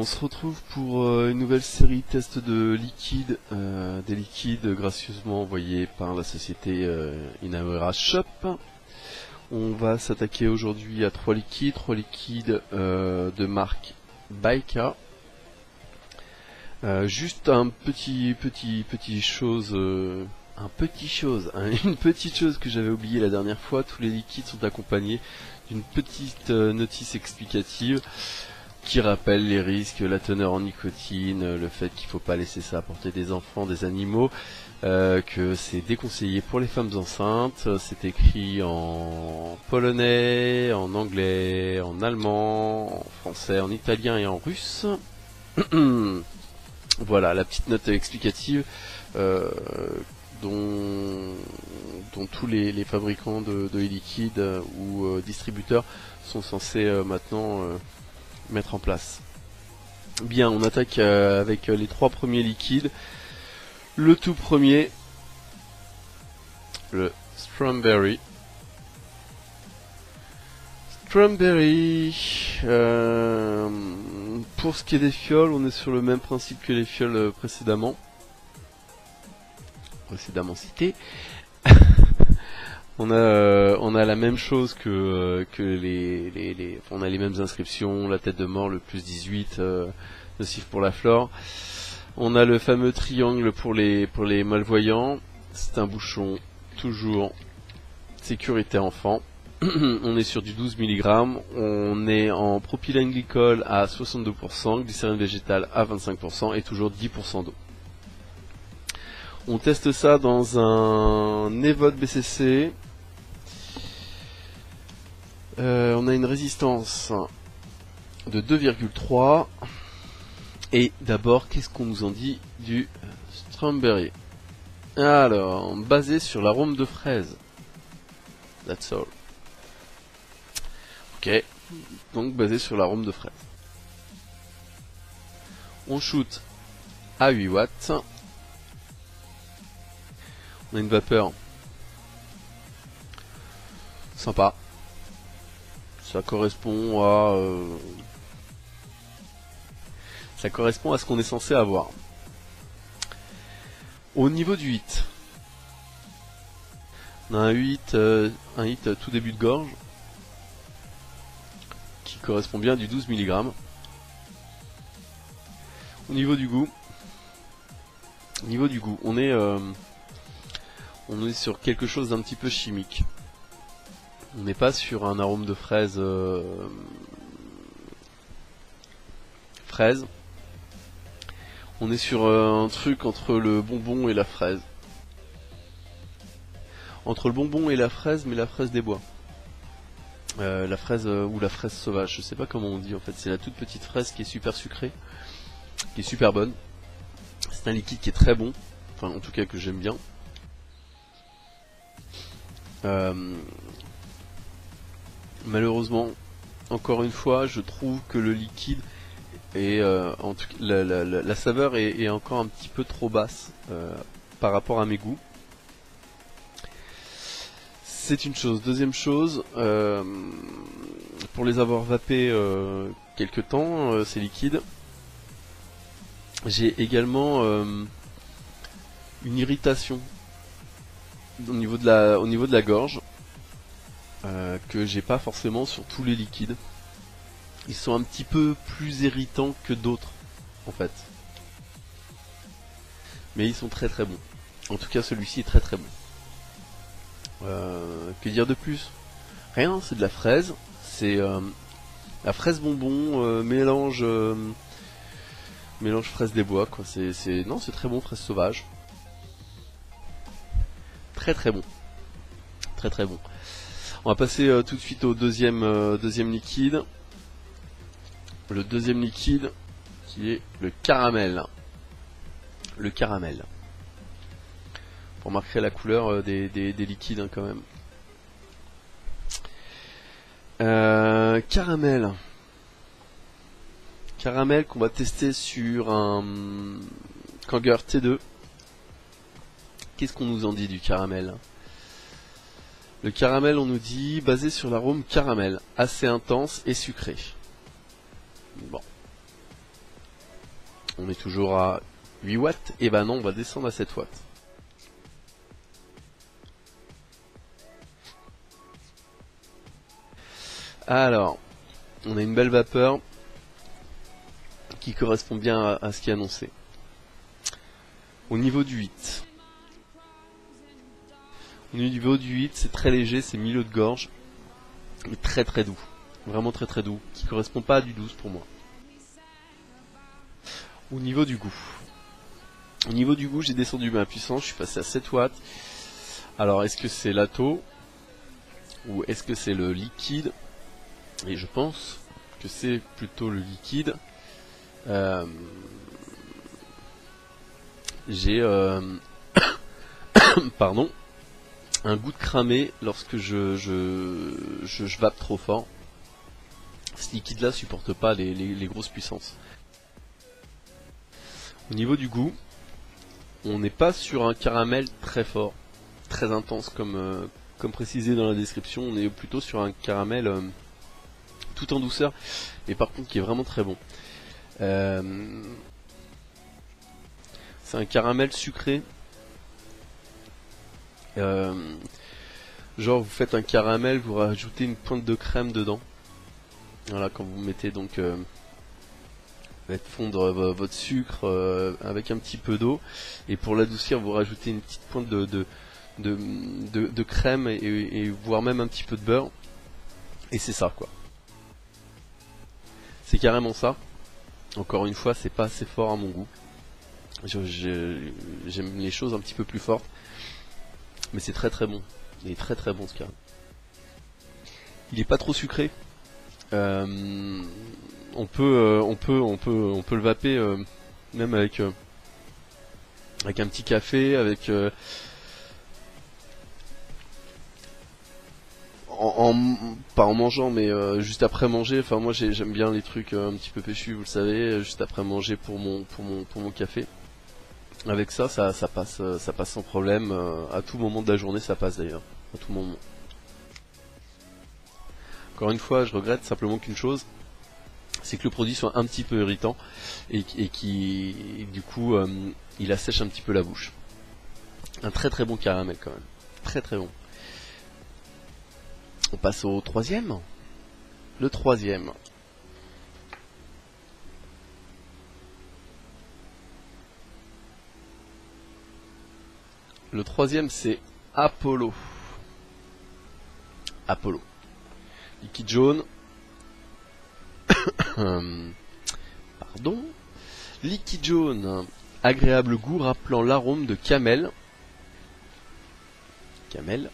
On se retrouve pour euh, une nouvelle série test de liquide, euh, des liquides gracieusement envoyés par la société euh, Shop. On va s'attaquer aujourd'hui à trois liquides, trois liquides euh, de marque Baika. Juste un petit petit petit chose un petit chose, hein, une petite chose que j'avais oublié la dernière fois, tous les liquides sont accompagnés d'une petite notice explicative qui rappelle les risques, la teneur en nicotine, le fait qu'il ne faut pas laisser ça apporter des enfants, des animaux, euh, que c'est déconseillé pour les femmes enceintes. C'est écrit en polonais, en anglais, en allemand, en français, en italien et en russe. voilà la petite note explicative euh, dont, dont tous les, fabricants de, de liquides euh, ou distributeurs sont censés maintenant mettre en place. Bien, on attaque euh, avec euh, les trois premiers liquides. Le tout premier, le Strawberry. Strawberry. euh, pour ce qui est des fioles, on est sur le même principe que les fioles précédemment. Précédemment citées. on a euh, on a la même chose que euh, que les, les, on a les mêmes inscriptions, la tête de mort, le plus 18 euh, nocif pour la flore. On a le fameux triangle pour les pour les malvoyants. C'est un bouchon toujours sécurité enfant. on est sur du 12 mg, on est en propylène glycol à 62%, glycérine végétale à 25% et toujours 10% d'eau. On teste ça dans un Evode BCC. Euh, on a une résistance de 2,3. Et d'abord, qu'est-ce qu'on nous en dit du Strawberry? Alors, basé sur l'arôme de fraise. That's all. Ok, donc basé sur l'arôme de fraise. On shoot à 8 watts. On a une vapeur sympa. Ça correspond à euh, ça correspond à ce qu'on est censé avoir. Au niveau du hit, on a un hit, euh, un hit tout début de gorge qui correspond bien du 12 mg. Au niveau du goût, au niveau du goût, on est, euh, on est sur quelque chose d'un petit peu chimique. On n'est pas sur un arôme de fraise, euh, fraise. On est sur euh, un truc entre le bonbon et la fraise. Entre le bonbon et la fraise, mais la fraise des bois. Euh, la fraise euh, ou la fraise sauvage, je sais pas comment on dit en fait, c'est la toute petite fraise qui est super sucrée, qui est super bonne. C'est un liquide qui est très bon, enfin en tout cas que j'aime bien. Euh, malheureusement, encore une fois, je trouve que le liquide est, euh, la, saveur est, encore un petit peu trop basse euh, par rapport à mes goûts. C'est une chose. Deuxième chose, euh, pour les avoir vapés euh, quelque temps, ces liquides, j'ai également une irritation au niveau de la gorge euh, que j'ai pas forcément sur tous les liquides. Ils sont un petit peu plus irritants que d'autres, en fait. Mais ils sont très très bons. En tout cas, celui-ci est très très bon. Euh, que dire de plus? Rien, c'est de la fraise. C'est euh, la fraise bonbon mélange mélange fraise des bois quoi. C'est non, c'est très bon fraise sauvage. Très très bon. Très très bon. On va passer euh, tout de suite au deuxième euh, deuxième liquide. Le deuxième liquide qui est le caramel. Le caramel pour marquer la couleur euh, des, des- des liquides hein, quand même. Caramel. Caramel qu'on va tester sur un Kanger T2. Qu'est-ce qu'on nous en dit du caramel? Le caramel, on nous dit basé sur l'arôme caramel, assez intense et sucré. Bon. On est toujours à 8 watts. Et ben non, on va descendre à 7 watts. Alors, on a une belle vapeur qui correspond bien à, ce qui est annoncé. Au niveau du 8. Au niveau du 8, c'est très léger, c'est milieu de gorge, mais très très doux. Vraiment très très doux, qui correspond pas à du 12 pour moi. Au niveau du goût. Au niveau du goût, j'ai descendu ma puissance, je suis passé à 7 watts. Alors, est-ce que c'est l'ATO ou est-ce que c'est le liquide? Et je pense que c'est plutôt le liquide. Euh, j'ai euh, pardon un goût de cramé lorsque je je, vape trop fort. Ce liquide là supporte pas les, grosses puissances. Au niveau du goût, on n'est pas sur un caramel très fort, très intense comme, euh, précisé dans la description, on est plutôt sur un caramel euh, tout en douceur, et par contre qui est vraiment très bon. Euh, c'est un caramel sucré. Genre vous faites un caramel, vous rajoutez une pointe de crème dedans. Voilà, quand vous mettez donc faites fondre votre sucre euh, avec un petit peu d'eau. Et pour l'adoucir vous rajoutez une petite pointe de, de, crème et, voire même un petit peu de beurre. Et c'est ça quoi. C'est carrément ça. Encore une fois c'est pas assez fort à mon goût. J'aime les choses un petit peu plus fortes mais c'est très très bon il est très très bon ce cas il est pas trop sucré euh, on peut, euh, on peut, on peut, on peut le vaper euh, même avec avec un petit café, avec en, pas en mangeant, mais juste après manger. Enfin, moi, j'aime bien les trucs un petit peu péchus, vous le savez, juste après manger pour mon, pour mon, pour mon café. Avec ça, ça, passe, ça passe sans problème. à tout moment de la journée, ça passe d'ailleurs, à tout moment. Encore une fois, je regrette simplement qu'une chose, c'est que le produit soit un petit peu irritant et, qui du coup euh, il assèche un petit peu la bouche. Un très très bon caramel quand même. Très très bon. On passe au troisième. Le troisième. Le troisième c'est Apollo. Apollo. Liquide jaune, Pardon. Liquid jaune. Agréable goût rappelant l'arôme de camel. Camel.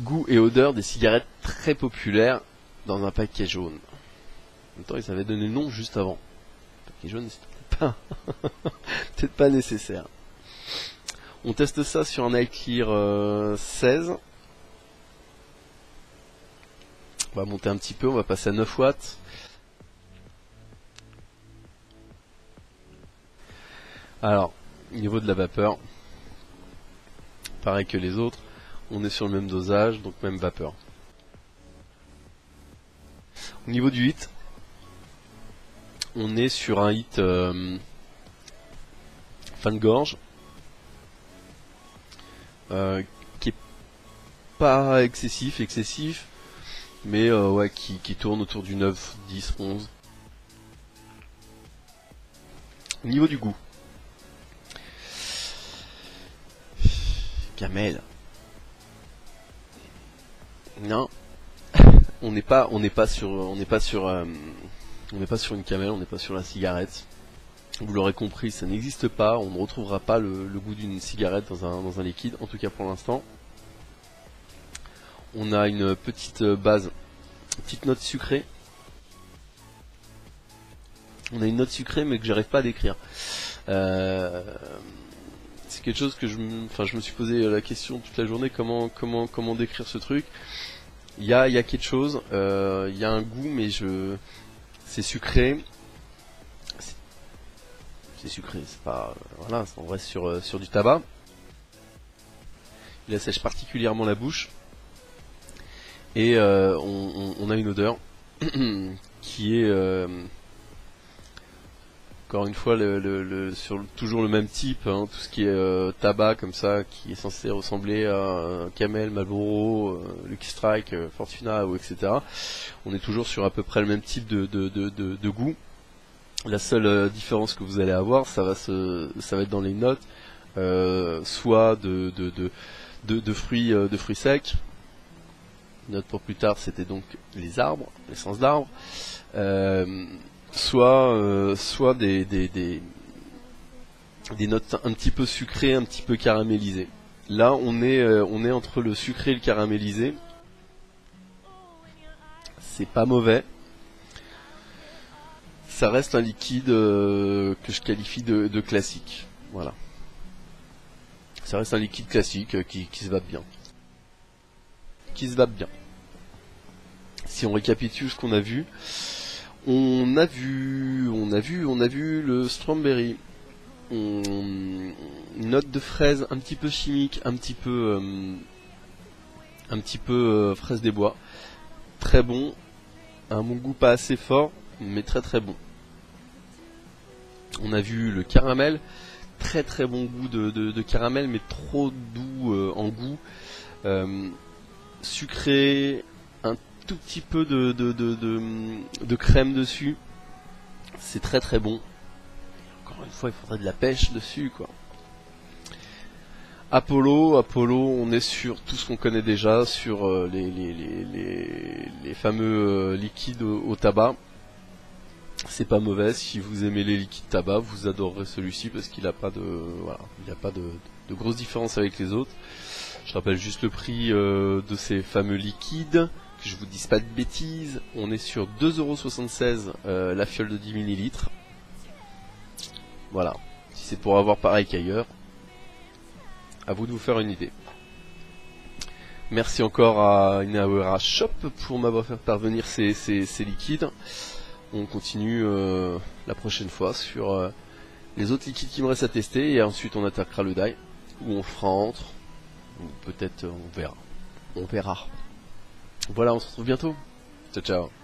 Goût et odeur des cigarettes très populaires dans un paquet jaune. En même temps, ils avaient donné le nom juste avant. paquet jaune, c'était peut-être pas nécessaire. On teste ça sur un iClear 16. Euh, on va monter un petit peu, on va passer à 9 watts. Alors, au niveau de la vapeur, pareil que les autres, on est sur le même dosage, donc même vapeur. Au niveau du hit, on est sur un hit euh, fin de gorge euh, qui est pas excessif, excessif, mais euh, ouais, qui, qui tourne autour du 9, 10, 11. Au niveau du goût, Camel. Non. on n'est pas, on n'est pas sur, on n'est pas sur, euh, on n'est pas sur une camel, on n'est pas sur la cigarette. Vous l'aurez compris, ça n'existe pas. On ne retrouvera pas le, goût d'une cigarette dans un, liquide, en tout cas pour l'instant. On a une petite base, une petite note sucrée. On a une note sucrée, mais que j'arrive pas à décrire. Euh, c'est quelque chose que je, enfin, je me suis posé la question toute la journée comment, comment, comment décrire ce truc? Il y a, y a quelque chose, euh, il y a un goût, mais je, c'est sucré. C'est sucré, c'est pas, voilà, on reste sur, euh, sur du tabac. Il assèche particulièrement la bouche. Et euh, on, a une odeur qui est Encore une fois, le, sur toujours le même type, hein, tout ce qui est euh, tabac comme ça, qui est censé ressembler à Camel, Marlboro, euh, Lucky Strike, euh, Fortuna, ou etc. On est toujours sur à peu près le même type de, de, goût. La seule différence que vous allez avoir, ça va se, être dans les notes, soit de, de, fruits, secs. Note pour plus tard, c'était donc les arbres, l'essence d'arbres soit, euh, des, notes un petit peu sucrées, un petit peu caramélisées. Là, on est, euh, on est entre le sucré et le caramélisé. C'est pas mauvais. Ça reste un liquide euh, que je qualifie de, classique. Voilà. Ça reste un liquide classique qui, qui se va bien. Qui se va bien. Si on récapitule ce qu'on a vu, on a vu, on a vu, on a vu le strawberry. une note de fraise un petit peu chimique, un petit peu, euh, un petit peu euh, fraise des bois. Très bon. Un bon goût pas assez fort, mais très très bon. On a vu le caramel. Très très bon goût de, caramel, mais trop doux euh, en goût. sucré, un tout petit peu de, crème dessus. C'est très très bon. Encore une fois, il faudrait de la pêche dessus, quoi. Apollo, Apollo, on est sur tout ce qu'on connaît déjà, sur euh, les, fameux euh, liquides au, tabac. C'est pas mauvais, si vous aimez les liquides tabac, vous adorerez celui-ci parce qu'il n'a pas de voilà, il a pas de, de grosse différence avec les autres. Je rappelle juste le prix euh, de ces fameux liquides je vous dise pas de bêtises, on est sur 2,76€ euh, la fiole de 10 ml. Voilà. Si c'est pour avoir pareil qu'ailleurs, à vous de vous faire une idée. Merci encore à Inawera Shop pour m'avoir fait parvenir ces, liquides. On continue euh, la prochaine fois sur euh, les autres liquides qui me restent à tester et ensuite on attaquera le die ou on fera entre ou peut-être on verra. On verra. Voilà, on se retrouve bientôt. Ciao ciao.